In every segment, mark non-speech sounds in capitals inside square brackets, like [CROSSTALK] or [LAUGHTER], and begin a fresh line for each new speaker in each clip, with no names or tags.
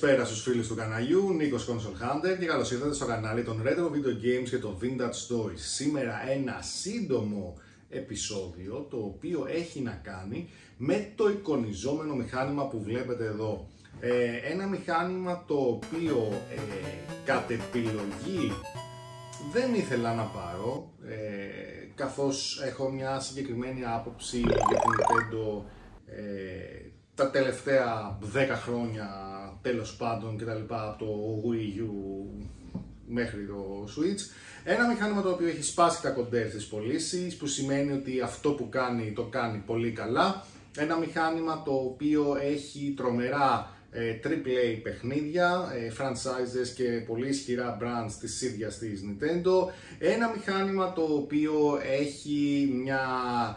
Καλησπέρα στους φίλους του καναλιού, Νίκος Console Hunter και καλώς ήρθατε στο κανάλι των Retro Video Games και των Vintage Toys. Σήμερα ένα σύντομο επεισόδιο το οποίο έχει να κάνει με το εικονιζόμενο μηχάνημα που βλέπετε εδώ. Ε, ένα μηχάνημα το οποίο ε, κατ' επιλογή δεν ήθελα να πάρω ε, καθώς έχω μια συγκεκριμένη άποψη για την Nintendo ε, τα τελευταία 10 χρόνια τέλος πάντων και τα λοιπά από το Wii U μέχρι το Switch ένα μηχάνημα το οποίο έχει σπάσει τα κοντέρ στις πωλήσει, που σημαίνει ότι αυτό που κάνει το κάνει πολύ καλά ένα μηχάνημα το οποίο έχει τρομερά ε, AAA παιχνίδια, ε, franchises και πολύ ισχυρά brands της ίδιας της Nintendo. Ένα μηχάνημα το οποίο έχει μια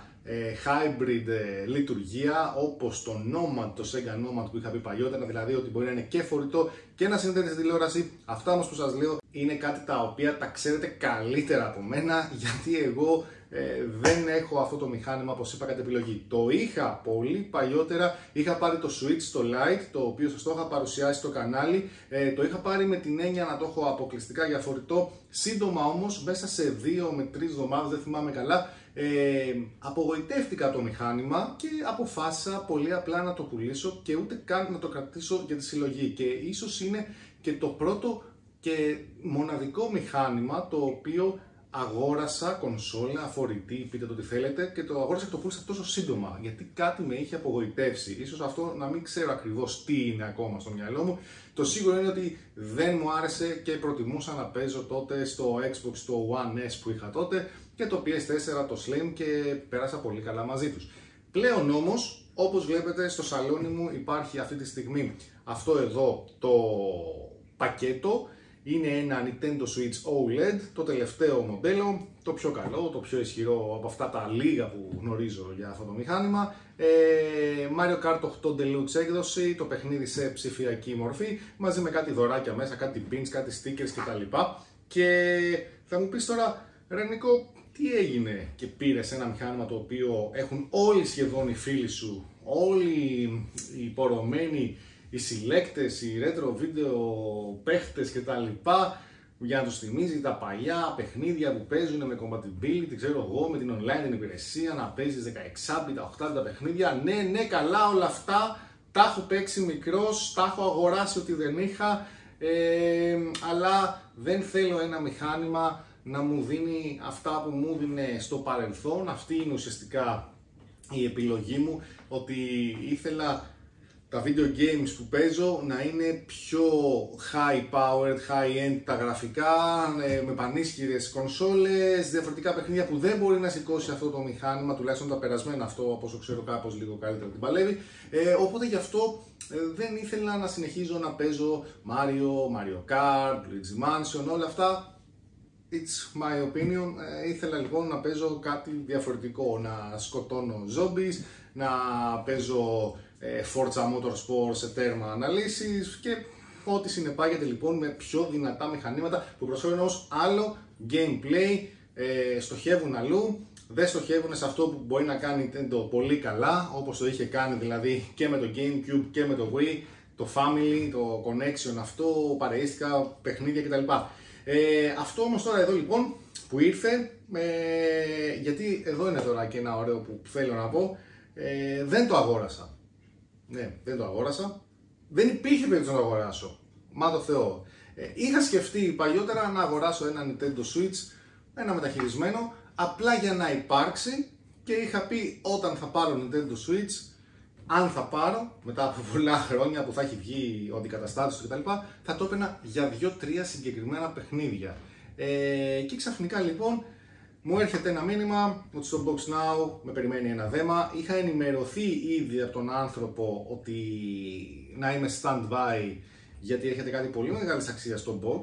ε, hybrid ε, λειτουργία όπως το Nomad, το Sega Nomad που είχα πει παλιότερα, δηλαδή ότι μπορεί να είναι και φορητό και να συνδέεται στη τηλεόραση. Αυτά όμως που σας λέω είναι κάτι τα οποία τα ξέρετε καλύτερα από μένα [LAUGHS] γιατί εγώ ε, δεν έχω αυτό το μηχάνημα όπως είπα κατ' επιλογή. Το είχα πολύ παλιότερα, είχα πάρει το Switch, το Lite, το οποίο σας το είχα παρουσιάσει στο κανάλι. Ε, το είχα πάρει με την έννοια να το έχω αποκλειστικά για φορητό. Σύντομα όμως, μέσα σε δύο με τρεις εβδομάδες, δεν θυμάμαι καλά, ε, απογοητεύτηκα το μηχάνημα και αποφάσισα πολύ απλά να το πουλήσω και ούτε καν να το κρατήσω για τη συλλογή. Και ίσως είναι και το πρώτο και μοναδικό μηχάνημα το οποίο αγόρασα κονσόλα, φορητή, πείτε το τι θέλετε και το αγόρασα και το πούλησα τόσο σύντομα γιατί κάτι με είχε απογοητεύσει. Ίσως αυτό να μην ξέρω ακριβώς τι είναι ακόμα στο μυαλό μου. Το σίγουρο είναι ότι δεν μου άρεσε και προτιμούσα να παίζω τότε στο Xbox το One S που είχα τότε και το PS4 το Slim και πέρασα πολύ καλά μαζί τους. Πλέον όμως, όπως βλέπετε στο σαλόνι μου υπάρχει αυτή τη στιγμή αυτό εδώ το πακέτο είναι ένα Nintendo Switch OLED, το τελευταίο μοντέλο, το πιο καλό, το πιο ισχυρό από αυτά τα λίγα που γνωρίζω για αυτό το μηχάνημα. Ε, Mario Kart 8 Deluxe έκδοση, το παιχνίδι σε ψηφιακή μορφή, μαζί με κάτι δωράκια μέσα, κάτι pins, κάτι stickers κτλ. Και θα μου πεις τώρα, ρε Νίκο, τι έγινε και πήρες ένα μηχάνημα το οποίο έχουν όλοι σχεδόν οι φίλοι σου, όλοι οι πορωμένοι οι συλλέκτες, οι retro video παίχτες και τα λοιπά για να τους θυμίζει τα παλιά παιχνίδια που παίζουν με compatibility, ξέρω εγώ, με την online την υπηρεσία, να παίζεις 16 8 παιχνίδια. Ναι, ναι, καλά όλα αυτά, τα έχω παίξει μικρός, τα έχω αγοράσει ότι δεν είχα, ε, αλλά δεν θέλω ένα μηχάνημα να μου δίνει αυτά που μου δίνει στο παρελθόν. Αυτή είναι ουσιαστικά η επιλογή μου, ότι ήθελα τα video games που παίζω να είναι πιο high powered, high end τα γραφικά, ε, με πανίσχυρες κονσόλες, διαφορετικά παιχνίδια που δεν μπορεί να σηκώσει αυτό το μηχάνημα, τουλάχιστον τα περασμένα αυτό, όπως ξέρω κάπως λίγο καλύτερα την παλεύει. Ε, οπότε γι' αυτό ε, δεν ήθελα να συνεχίζω να παίζω Mario, Mario Kart, Luigi Mansion, όλα αυτά. It's my opinion. Ε, ήθελα λοιπόν να παίζω κάτι διαφορετικό, να σκοτώνω zombies, να παίζω ε, Forza Motorsport σε τέρμα αναλύσεις και ό,τι συνεπάγεται λοιπόν με πιο δυνατά μηχανήματα που προσφέρουν ως άλλο gameplay, ε, στοχεύουν αλλού, δεν στοχεύουν σε αυτό που μπορεί να κάνει Nintendo πολύ καλά, όπως το είχε κάνει δηλαδή και με το Gamecube και με το Wii, το Family, το Connection αυτό, παρείστικα, παιχνίδια κτλ. Ε, αυτό όμως τώρα εδώ λοιπόν που ήρθε, ε, γιατί εδώ είναι τώρα και ένα ωραίο που θέλω να πω, ε, δεν το αγόρασα. Ναι, δεν το αγόρασα. Δεν υπήρχε περίπτωση να το αγοράσω. Μα το Θεό. Ε, είχα σκεφτεί παλιότερα να αγοράσω ένα Nintendo Switch, ένα μεταχειρισμένο, απλά για να υπάρξει και είχα πει όταν θα πάρω Nintendo Switch, αν θα πάρω μετά από πολλά χρόνια που θα έχει βγει ο αντικαταστάτης του κτλ, θα το έπαιρνα για 2-3 συγκεκριμένα παιχνίδια. Ε, και ξαφνικά λοιπόν μου έρχεται ένα μήνυμα ότι στο Box Now με περιμένει ένα δέμα. Είχα ενημερωθεί ήδη από τον άνθρωπο ότι να είμαι stand-by γιατί έρχεται κάτι πολύ μεγάλης αξίας στο Box.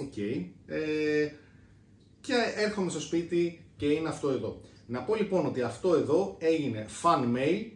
OK. Ε, και έρχομαι στο σπίτι και είναι αυτό εδώ. Να πω λοιπόν ότι αυτό εδώ έγινε fan mail,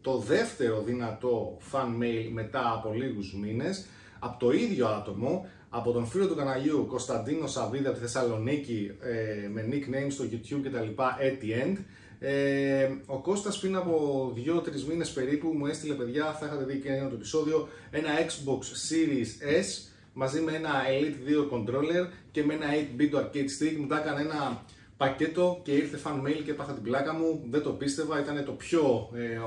το δεύτερο δυνατό fan mail μετά από λίγους μήνες, από το ίδιο άτομο, από τον φίλο του καναλιού Κωνσταντίνο Σαββίδη από τη Θεσσαλονίκη ε, με nickname στο YouTube κτλ. At the end. Ε, ο Κώστας πριν από 2-3 μήνες περίπου μου έστειλε παιδιά, θα είχατε δει και ένα το επεισόδιο, ένα Xbox Series S μαζί με ένα Elite 2 controller και με ένα 8-bit arcade stick. Μου τα έκανε ένα πακέτο και ήρθε fan mail και έπαθα την πλάκα μου. Δεν το πίστευα, ήταν το πιο ε,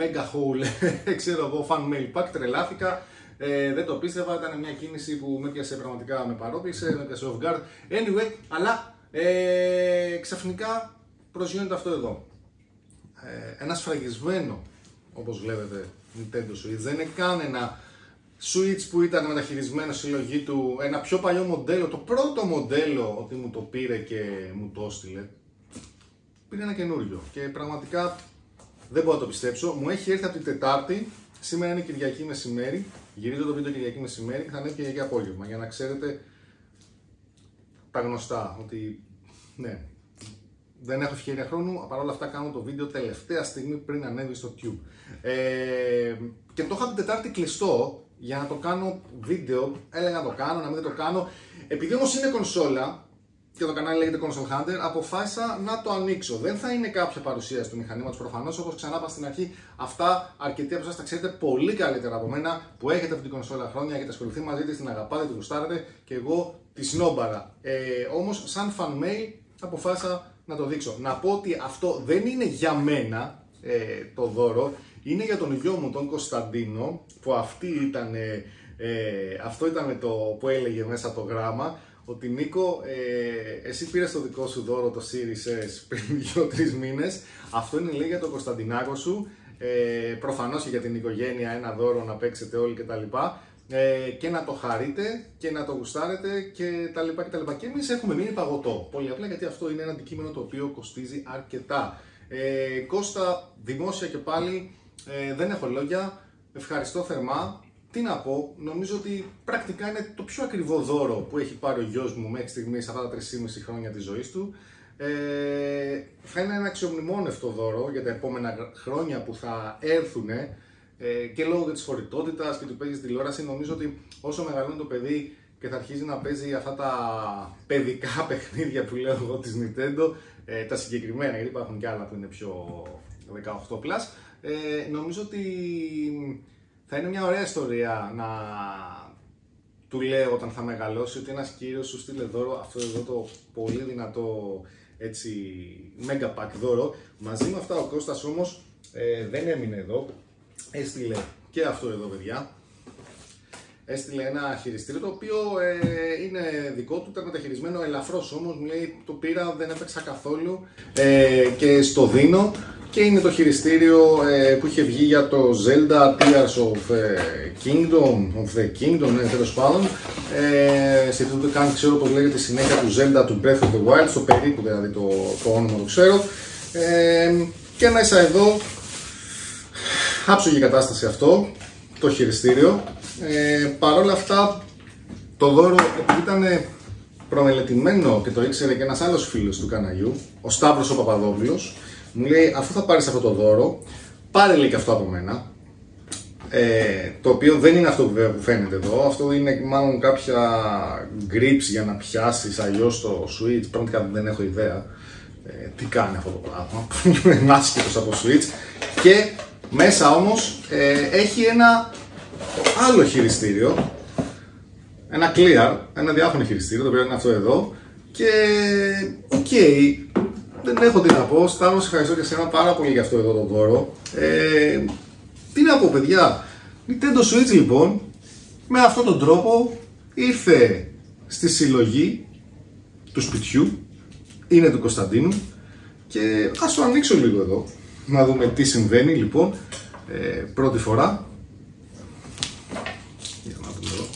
mega hole, [LAUGHS] ξέρω εγώ, fan mail pack. Τρελάθηκα. Ε, δεν το πίστευα, ήταν μια κίνηση που με έπιασε πραγματικά, με παρόπλησε, με έπιασε off guard. Anyway, αλλά ε, ξαφνικά προσγειώνεται αυτό εδώ. Ε, ένα σφραγισμένο, όπως βλέπετε, Nintendo Switch. Δεν είναι καν ένα Switch που ήταν μεταχειρισμένο συλλογή του, ένα πιο παλιό μοντέλο, το πρώτο μοντέλο ότι μου το πήρε και μου το έστειλε. Πήρε ένα καινούριο και πραγματικά δεν μπορώ να το πιστέψω. Μου έχει έρθει από την Τετάρτη, σήμερα είναι Κυριακή μεσημέρι, γυρίζω το βίντεο Κυριακή μεσημέρι και θα είναι Κυριακή απόγευμα για να ξέρετε τα γνωστά, ότι ναι, δεν έχω ευκαιρία χρόνου, παρόλα αυτά κάνω το βίντεο τελευταία στιγμή πριν ανέβει στο Tube. Ε, και το είχα την Τετάρτη κλειστό για να το κάνω βίντεο, έλεγα να το κάνω, να μην το κάνω. Επειδή όμως είναι κονσόλα και το κανάλι λέγεται Console Hunter, αποφάσισα να το ανοίξω. Δεν θα είναι κάποια παρουσίαση του μηχανήματος προφανώς, όπως ξανά είπα στην αρχή. Αυτά αρκετοί από εσάς τα ξέρετε πολύ καλύτερα από μένα που έχετε αυτή την κονσόλα χρόνια, έχετε ασχοληθεί μαζί της, την αγαπάτε, την γουστάρετε και εγώ τη σνόμπαρα. Ε, όμως, σαν fan mail, αποφάσισα να το δείξω. Να πω ότι αυτό δεν είναι για μένα ε, το δώρο, είναι για τον γιο μου τον Κωνσταντίνο που αυτή ήταν, ε, αυτό ήταν το που έλεγε μέσα το γράμμα ότι Νίκο, ε, εσύ πήρες το δικό σου δώρο το Series S πριν 2-3 μήνες αυτό είναι λέει για τον Κωνσταντινάκο σου ε, προφανώς και για την οικογένεια ένα δώρο να παίξετε όλοι κτλ ε, και να το χαρείτε και να το γουστάρετε και τα λοιπά και τα λοιπά. Και εμείς έχουμε μείνει παγωτό. Πολύ απλά γιατί αυτό είναι ένα αντικείμενο το οποίο κοστίζει αρκετά. Ε, Κώστα, δημόσια και πάλι, ε, δεν έχω λόγια. Ευχαριστώ θερμά. Τι να πω, νομίζω ότι πρακτικά είναι το πιο ακριβό δώρο που έχει πάρει ο γιος μου μέχρι στιγμής αυτά τα 3,5 χρόνια της ζωής του. Ε, θα είναι ένα αξιομνημόνευτο δώρο για τα επόμενα χρόνια που θα έρθουν ε, και λόγω της φορητότητας και του παίζεις τηλεόραση. Νομίζω ότι όσο μεγαλώνει το παιδί και θα αρχίζει να παίζει αυτά τα παιδικά [LAUGHS] παιχνίδια που λέω εγώ της Nintendo, ε, τα συγκεκριμένα, γιατί υπάρχουν και άλλα που είναι πιο 18+, ε, νομίζω ότι θα είναι μια ωραία ιστορία να του λέω όταν θα μεγαλώσει ότι ένας κύριος σου στείλε δώρο αυτό εδώ το πολύ δυνατό έτσι mega pack δώρο. Μαζί με αυτά ο Κώστας όμως ε, δεν έμεινε εδώ, έστειλε και αυτό εδώ παιδιά, έστειλε ένα χειριστήριο το οποίο ε, είναι δικό του, ήταν μεταχειρισμένο ελαφρώς όμως, μου λέει το πήρα, δεν έπαιξα καθόλου ε, και στο δίνω και είναι το χειριστήριο ε, που είχε βγει για το Zelda Tears of ε, Kingdom, of the Kingdom, ναι, τέλος πάντων. Ε, σε αυτό το κάνει, ξέρω πως λέγεται η συνέχεια του Zelda του Breath of the Wild, στο περίπου δηλαδή το, το όνομα το ξέρω. Ε, και μέσα εδώ, άψογη κατάσταση αυτό, το χειριστήριο. Ε, Παρ' όλα αυτά, το δώρο, επειδή ήταν προμελετημένο και το ήξερε και ένας άλλος φίλος του καναλιού, ο Σταύρος ο Παπαδόπουλος, μου λέει αφού θα πάρεις αυτό το δώρο, πάρε λέει και αυτό από μένα. Ε, το οποίο δεν είναι αυτό που φαίνεται εδώ, αυτό είναι μάλλον κάποια grips για να πιάσεις αλλιώς το switch, πραγματικά δεν έχω ιδέα ε, τι κάνει αυτό το πράγμα, [LAUGHS] είναι άσχετος από switch. Και μέσα όμως ε, έχει ένα άλλο χειριστήριο, ένα clear, ένα διάφορο χειριστήριο, το οποίο είναι αυτό εδώ. Και OK, okay, δεν έχω τι να πω. Στάνω, σε ευχαριστώ και εσένα πάρα πολύ για αυτό εδώ το δώρο. Ε, τι να πω, παιδιά. Nintendo Switch λοιπόν με αυτόν τον τρόπο ήρθε στη συλλογή του σπιτιού. Είναι του Κωνσταντίνου. Και ας το ανοίξω λίγο εδώ. Να δούμε τι συμβαίνει λοιπόν. Ε, πρώτη φορά. Για να δούμε εδώ.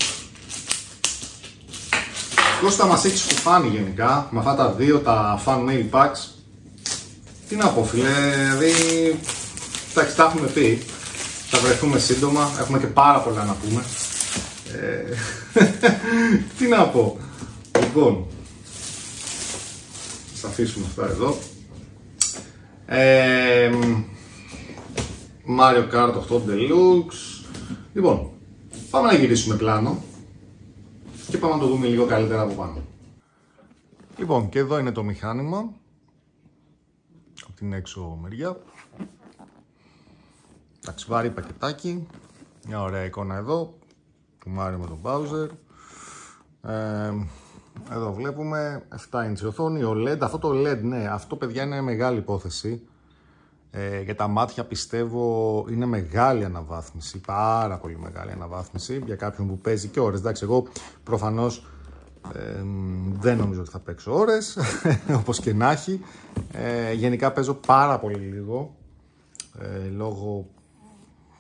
Κώστα μας έχει σκουφάνει γενικά με αυτά τα δύο τα fan mail packs. Τι να πω φίλε, δηλαδή εντάξει τα έχουμε πει. Θα βρεθούμε σύντομα, έχουμε και πάρα πολλά να πούμε. Ε, [LAUGHS] τι να πω. Λοιπόν, θα αφήσουμε αυτά εδώ. Ε, Mario Kart 8 Deluxe. Λοιπόν, πάμε να γυρίσουμε πλάνο και πάμε να το δούμε λίγο καλύτερα από πάνω. Λοιπόν, και εδώ είναι το μηχάνημα από την έξω μεριά. Εντάξει, βάρη πακετάκι. Μια ωραία εικόνα εδώ του Μάριο με τον Bowser. Ε, εδώ βλέπουμε 7 inch οθόνη, OLED. Αυτό το LED, ναι, αυτό παιδιά είναι μεγάλη υπόθεση. Ε, για τα μάτια πιστεύω είναι μεγάλη αναβάθμιση, πάρα πολύ μεγάλη αναβάθμιση για κάποιον που παίζει και ώρες. Εντάξει, εγώ προφανώς ε, δεν νομίζω ότι θα παίξω ώρες, [LAUGHS] όπως και να έχει. Ε, γενικά παίζω πάρα πολύ λίγο, ε, λόγω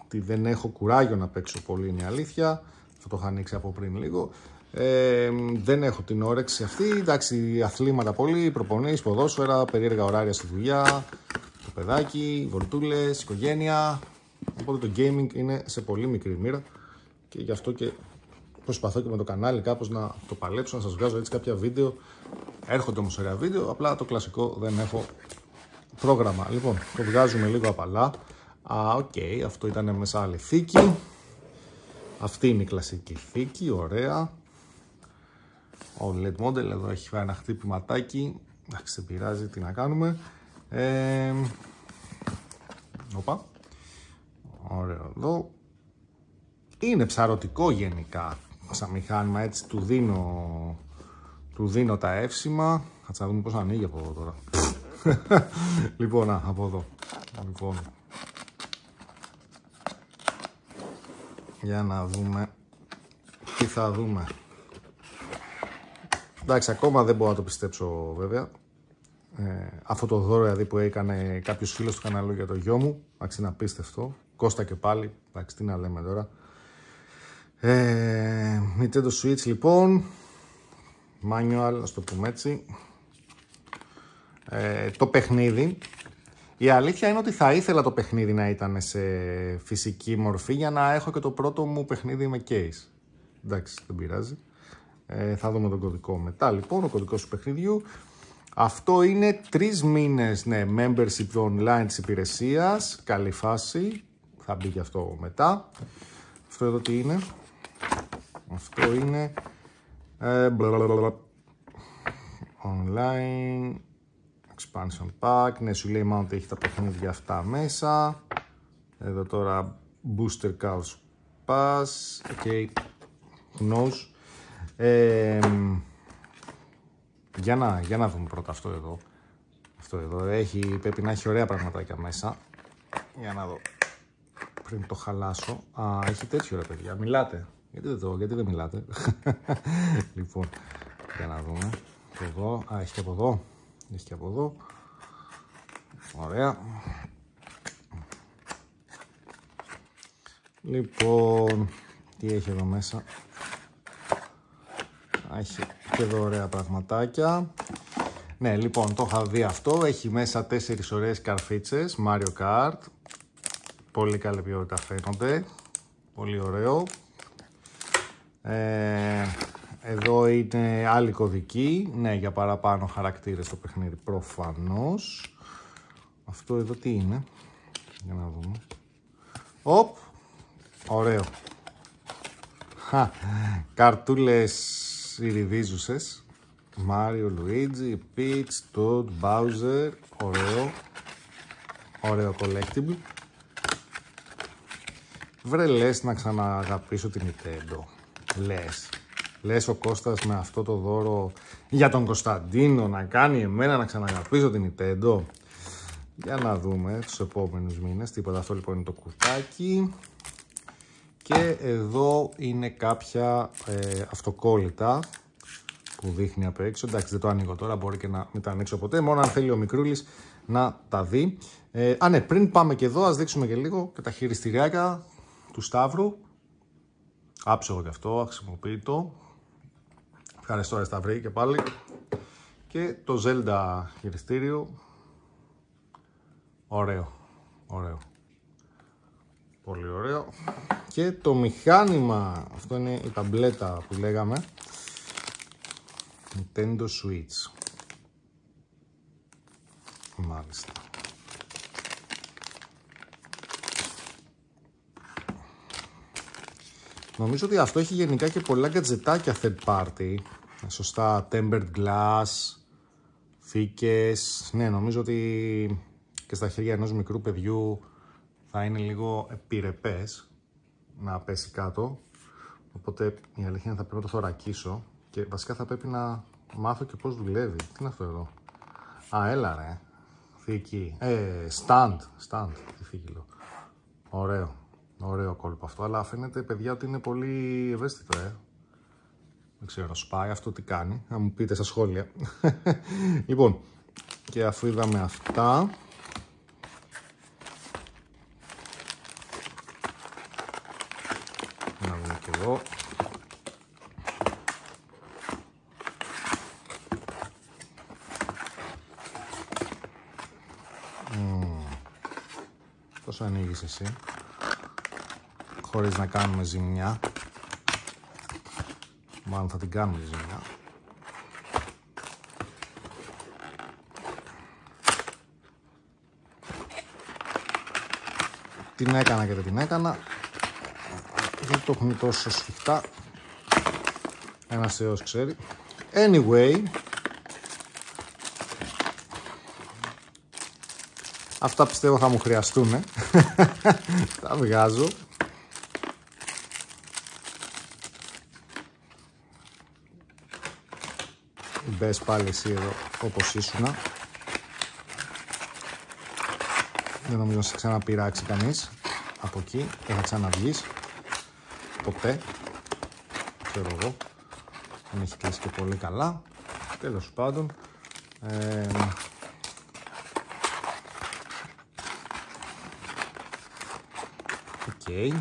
ότι δεν έχω κουράγιο να παίξω πολύ είναι η αλήθεια. Θα το είχα ανοίξει από πριν λίγο. Ε, δεν έχω την όρεξη αυτή. Εντάξει, αθλήματα πολύ, προπονείς, ποδόσφαιρα, περίεργα ωράρια στη δουλειά, το παιδάκι, βολτούλες, οικογένεια. Οπότε το gaming είναι σε πολύ μικρή μοίρα και γι' αυτό και προσπαθώ και με το κανάλι κάπως να το παλέψω, να σας βγάζω έτσι κάποια βίντεο. Έρχονται όμως ωραία βίντεο, απλά το κλασικό δεν έχω πρόγραμμα. Λοιπόν, το βγάζουμε λίγο απαλά. Α, OK, okay, αυτό ήταν μέσα άλλη θήκη. Αυτή είναι η κλασική θήκη, ωραία. OLED model εδώ έχει φάει ένα χτύπηματάκι. Εντάξει, δεν πειράζει, τι να κάνουμε. Ε, οπα. Ωραίο εδώ. Είναι ψαρωτικό γενικά σαν μηχάνημα, έτσι του δίνω, του δίνω τα εύσημα. Θα δούμε πώς ανοίγει από εδώ τώρα. [LAUGHS] λοιπόν, να, από εδώ. Λοιπόν, Για να δούμε τι θα δούμε. Εντάξει, ακόμα δεν μπορώ να το πιστέψω βέβαια. Ε, αυτό το δώρο δηλαδή που έκανε κάποιος φίλος του καναλού για το γιο μου. Εντάξει, είναι απίστευτο. Κώστα και πάλι. Εντάξει, τι να λέμε τώρα. Ε, Nintendo Switch λοιπόν. Manual, ας το πούμε έτσι. Ε, το παιχνίδι η αλήθεια είναι ότι θα ήθελα το παιχνίδι να ήταν σε φυσική μορφή για να έχω και το πρώτο μου παιχνίδι με case. Εντάξει, δεν πειράζει. Ε, θα δούμε τον κωδικό μετά. Λοιπόν, ο κωδικός του παιχνιδιού. Αυτό είναι τρεις μήνες, ναι, membership online της υπηρεσίας. Καλή φάση. Θα μπει και αυτό μετά. Αυτό εδώ τι είναι. Αυτό είναι... Ε, online expansion pack. Ναι, σου λέει μάλλον ότι έχει τα παιχνίδια αυτά μέσα. Εδώ τώρα booster cows pass. Ok, who knows. Ε, για, να, για να δούμε πρώτα αυτό εδώ. Αυτό εδώ έχει, πρέπει να έχει ωραία πραγματάκια μέσα. Για να δω. Πριν το χαλάσω. Α, έχει τέτοιο ρε παιδιά. Μιλάτε. Γιατί δεν, το, γιατί δεν μιλάτε; [LAUGHS] λοιπόν, για να δούμε. Εδώ, α, έχει και από εδώ. Έχει και από εδώ. Ωραία. Λοιπόν, τι έχει εδώ μέσα; Έχει και εδώ ωραία πραγματάκια. Ναι, λοιπόν, το είχα δει αυτό. Έχει μέσα τέσσερις ωραίες καρφίτσες, Mario Kart. Πολύ καλή ποιότητα φαίνονται. Πολύ ωραίο. Ε, εδώ είναι άλλη κωδική, ναι, για παραπάνω χαρακτήρες στο παιχνίδι, προφανώς. Αυτό εδώ τι είναι, για να δούμε. Οπ, ωραίο. Χα, καρτούλες ηριδίζουσες. Μάριο, Λουίτζι, Πιτς, Toad, Bowser, ωραίο. Ωραίο collectible. Βρε λες να ξανααγαπήσω την Nintendo. Λες. Λες ο Κώστας με αυτό το δώρο για τον Κωνσταντίνο να κάνει εμένα να ξαναγαπήσω την Nintendo. Για να δούμε τους επόμενους μήνες. Τίποτα αυτό λοιπόν είναι το κουτάκι. Και εδώ είναι κάποια ε, αυτοκόλλητα που δείχνει απ' έξω. Εντάξει δεν το ανοίγω τώρα, μπορεί και να μην τα ανοίξω ποτέ. Μόνο αν θέλει ο Μικρούλης να τα δει. Ε, α ναι, πριν πάμε και εδώ, ας δείξουμε και λίγο και τα χειριστηριακά του Σταύρου. Άψογο και αυτό, χρησιμοποιητό Ευχαριστώ ρε Σταυρή και πάλι. Και το Zelda χειριστήριο. Ωραίο. Ωραίο. Πολύ ωραίο. Και το μηχάνημα. Αυτό είναι η ταμπλέτα που λέγαμε. Nintendo Switch. Μάλιστα. Νομίζω ότι αυτό έχει γενικά και πολλά γκατζετάκια third party. Σωστά, tempered glass, θήκες. Ναι, νομίζω ότι και στα χέρια ενός μικρού παιδιού θα είναι λίγο επιρρεπές να πέσει κάτω. Οπότε η αλήθεια είναι θα πρέπει να το θωρακίσω και βασικά θα πρέπει να μάθω και πώς δουλεύει. Τι είναι αυτό εδώ; Α, έλα ρε. Θήκη. Ε, stand. Stand. Τι θήκη Ωραίο. Ωραίο κόλπο αυτό, αλλά φαίνεται παιδιά ότι είναι πολύ ευαίσθητο, ε. Δεν ξέρω, σπάει αυτό τι κάνει, να μου πείτε στα σχόλια. [LAUGHS] λοιπόν, και αφού είδαμε αυτά, να δούμε και εδώ. Πόσο ανοίγεις εσύ χωρίς να κάνουμε ζημιά. Μάλλον θα την κάνουμε ζημιά. Την έκανα και δεν την έκανα. Δεν το έχουμε τόσο σφιχτά. Ένας θεός ξέρει. Anyway, Αυτά πιστεύω θα μου χρειαστούν. [LAUGHS] Τα βγάζω. Μπες πάλι εσύ εδώ όπως ήσουνα. Δεν νομίζω να σε ξαναπειράξει κανείς από εκεί. Δεν θα ξαναβγείς. Ποτέ. Ξέρω εγώ. Δεν έχεις κλείσει και πολύ καλά. Τέλος πάντων. Ε, Οκ.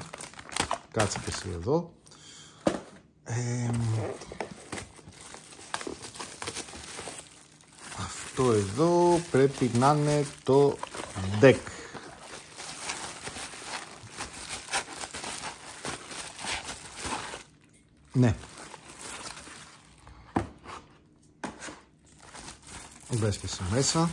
Κάτσε και εσύ εδώ. Ε, αυτό εδώ πρέπει να είναι το dock. Ναι. Μπες και εσύ μέσα.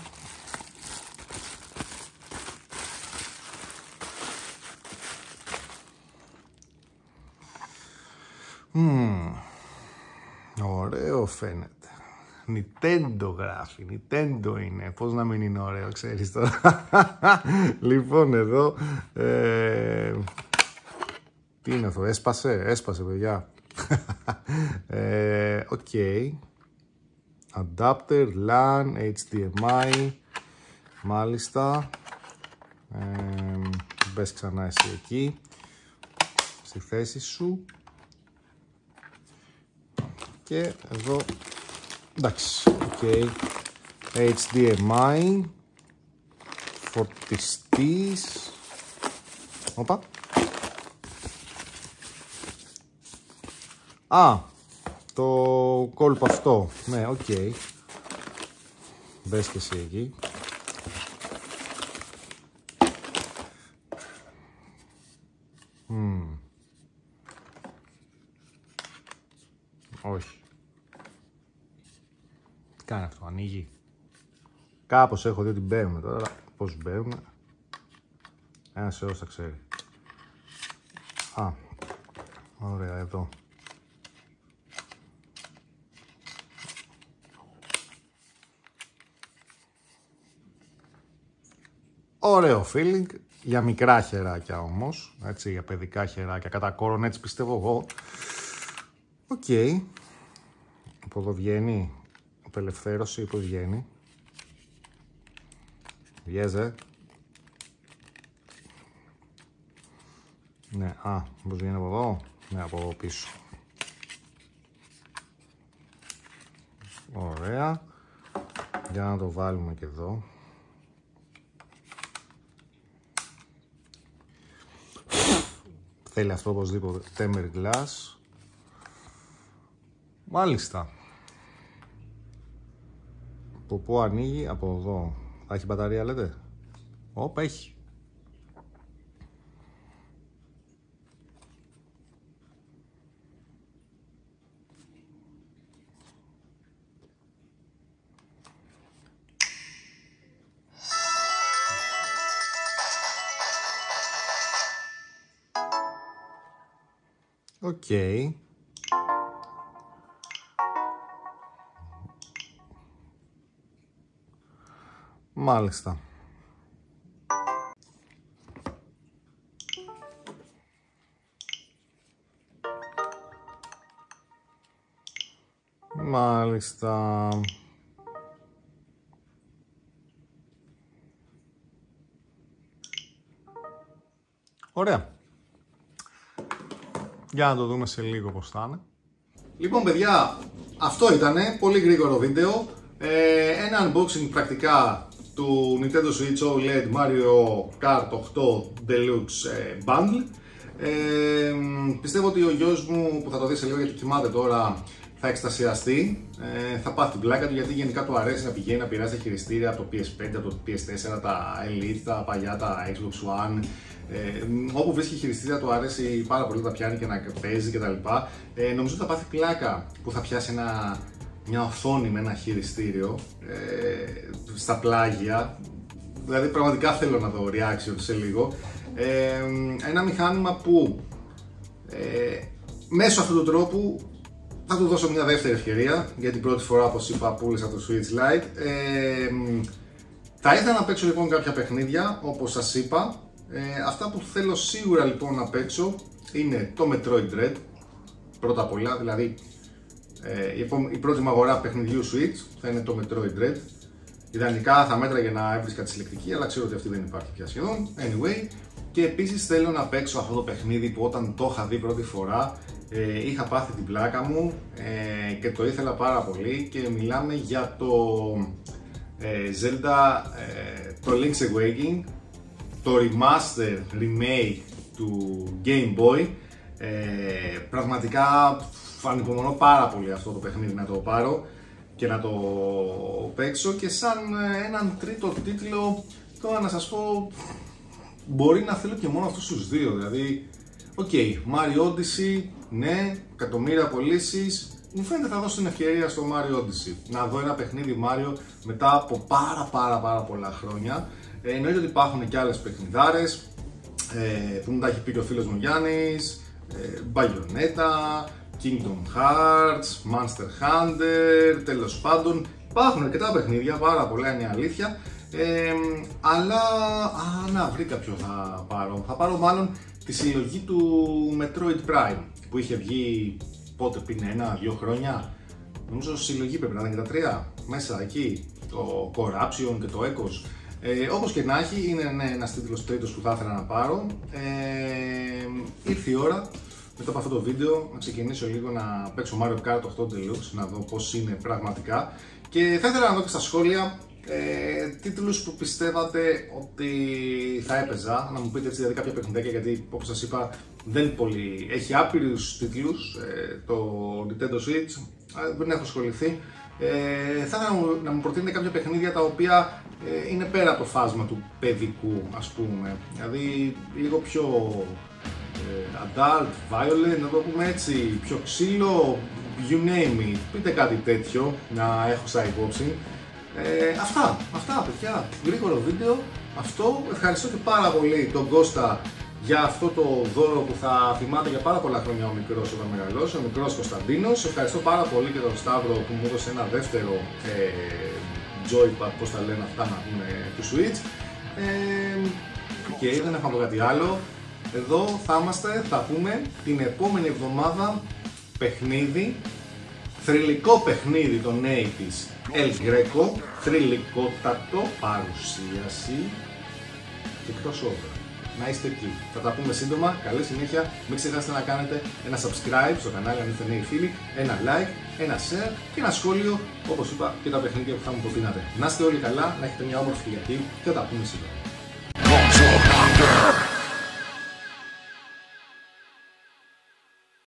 Mm. Ωραίο φαίνεται. Nintendo γράφει, Nintendo είναι, πώς να μην είναι ωραίο, ξέρεις τώρα. [LAUGHS] λοιπόν, εδώ, ε, τι είναι αυτό, έσπασε, έσπασε παιδιά. [LAUGHS] ε, OK. Okay. Adapter, LAN, HDMI, μάλιστα. Ε, μπες ξανά εσύ εκεί, στη θέση σου. Και εδώ Εντάξει, οκ. HDMI. Φορτιστής. Όπα. Α, το κόλπο αυτό. Ναι, OK. Okay. Μπες και εσύ εκεί. Όχι. Κάνει αυτό, ανοίγει. Κάπως έχω δει ότι μπαίνουν τώρα, πώς μπαίνουν. Ένας έως θα ξέρει. Α, ωραία, εδώ. Ωραίο feeling, για μικρά χεράκια όμως, έτσι, για παιδικά χεράκια, κατά κόρον έτσι πιστεύω εγώ. OK. Okay. Από εδώ βγαίνει απελευθέρωση πώς βγαίνει. Βγες. Ναι, α, πώς βγαίνει από εδώ; Ναι, από πίσω. Ωραία. Για να το βάλουμε και εδώ. Θέλει αυτό οπωσδήποτε tempered glass. Μάλιστα. Από πού ανοίγει, από εδώ. Θα έχει μπαταρία λέτε. Όπα, έχει. Μάλιστα. Μάλιστα. Ωραία. Για να το δούμε σε λίγο πώς θα είναι. Λοιπόν παιδιά, αυτό ήτανε, πολύ γρήγορο βίντεο. Ε, ένα unboxing πρακτικά του Nintendo Switch OLED Mario Kart 8 Deluxe ε, Bundle. Ε, πιστεύω ότι ο γιος μου που θα το δει σε λίγο γιατί κοιμάται τώρα θα εκστασιαστεί, ε, θα πάθει την πλάκα του γιατί γενικά του αρέσει να πηγαίνει να πειράζει τα χειριστήρια από το PS5, από το PS4, τα Elite, τα παλιά, τα Xbox One. Ε, όπου βρίσκει χειριστήρια του αρέσει πάρα πολύ να τα πιάνει και να παίζει κτλ. Ε, νομίζω ότι θα πάθει πλάκα που θα πιάσει ένα, μια οθόνη με ένα χειριστήριο ε, στα πλάγια. Δηλαδή πραγματικά θέλω να δω reaction σε λίγο. Ε, ένα μηχάνημα που ε, μέσω αυτού του τρόπου θα του δώσω μια δεύτερη ευκαιρία για την πρώτη φορά όπως είπα πούλησα το Switch Lite ε, θα ήθελα να παίξω λοιπόν κάποια παιχνίδια όπως σας είπα ε, αυτά που θέλω σίγουρα λοιπόν να παίξω είναι το Metroid Dread πρώτα απ' όλα δηλαδή ε, η, πρώτη μου αγορά παιχνιδιού Switch θα είναι το Metroid Dread. Ιδανικά θα μέτραγε να έβρισκα τη συλλεκτική αλλά ξέρω ότι αυτή δεν υπάρχει πια σχεδόν. Anyway και επίσης θέλω να παίξω αυτό το παιχνίδι που όταν το είχα δει πρώτη φορά ε, είχα πάθει την πλάκα μου ε, και το ήθελα πάρα πολύ και μιλάμε για το ε, Zelda, ε, το Link's Awakening, το remaster, remake του Game Boy. Πραγματικά ανυπομονώ πάρα πολύ αυτό το παιχνίδι να το πάρω και να το παίξω και σαν έναν τρίτο τίτλο τώρα να σας πω μπορεί να θέλω και μόνο αυτούς τους δύο δηλαδή OK, okay, Mario Odyssey, ναι, εκατομμύρια πωλήσεις. Μου φαίνεται θα δώσω την ευκαιρία στο Mario Odyssey να δω ένα παιχνίδι Mario μετά από πάρα πάρα πάρα πολλά χρόνια. Ε, εννοείται ότι υπάρχουν και άλλες παιχνιδάρες ε, που μου τα έχει πει και ο φίλος μου Γιάννης, ε, Bayonetta, Kingdom Hearts, Monster Hunter, τέλος πάντων υπάρχουν αρκετά παιχνίδια, πάρα πολλά είναι η αλήθεια ε, αλλά, α, να βρήκα ποιο θα πάρω. Θα πάρω μάλλον τη συλλογή του Metroid Prime που είχε βγει πότε πριν ένα-δύο χρόνια. Νομίζω συλλογή πρέπει να ήταν και τα τρία μέσα εκεί. Το Corruption και το Echoes. Ε, όπως και να έχει, είναι ναι, ένας τίτλος τρίτος που θα ήθελα να πάρω. Ε, ήρθε η ώρα μετά από αυτό το βίντεο να ξεκινήσω λίγο να παίξω Mario Kart 8 Deluxe, να δω πώς είναι πραγματικά. Και θα ήθελα να δω και στα σχόλια ε, τίτλους που πιστεύατε ότι θα έπαιζα, να μου πείτε έτσι δηλαδή κάποια παιχνιδάκια γιατί όπως σας είπα δεν πολύ, έχει άπειρους τίτλους ε, το Nintendo Switch, δεν έχω ασχοληθεί. Ε, θα ήθελα να μου προτείνετε κάποια παιχνίδια τα οποία ε, είναι πέρα από το φάσμα του παιδικού ας πούμε, δηλαδή λίγο πιο ε, adult, violent, να το πούμε έτσι, πιο ξύλο, you name it, πείτε κάτι τέτοιο να έχω σαν υπόψη. Ε, αυτά, αυτά παιδιά, γρήγορο βίντεο, αυτό, ευχαριστώ και πάρα πολύ τον Κώστα για αυτό το δώρο που θα θυμάται για πάρα πολλά χρόνια ο μικρός όταν μεγαλώσει, ο μικρός Κωνσταντίνος. Ευχαριστώ πάρα πολύ και τον Σταύρο που μου έδωσε ένα δεύτερο ε, joypad, πώς τα λένε αυτά να πούμε, του Switch. Ε, και δεν έχω κάτι άλλο. Εδώ θα είμαστε, θα πούμε την επόμενη εβδομάδα παιχνίδι, θρηλυκό παιχνίδι των 80's El Greco, θρηλυκότατο, παρουσίαση και crossover. Να είστε εκεί. Θα τα πούμε σύντομα. Καλή συνέχεια. Μην ξεχάσετε να κάνετε ένα subscribe στο κανάλι αν είστε νέοι φίλοι, ένα like, ένα share και ένα σχόλιο όπως είπα και τα παιχνίδια που θα μου προτείνατε. Να είστε όλοι καλά, να έχετε μια όμορφη Κυριακή και θα τα πούμε σύντομα.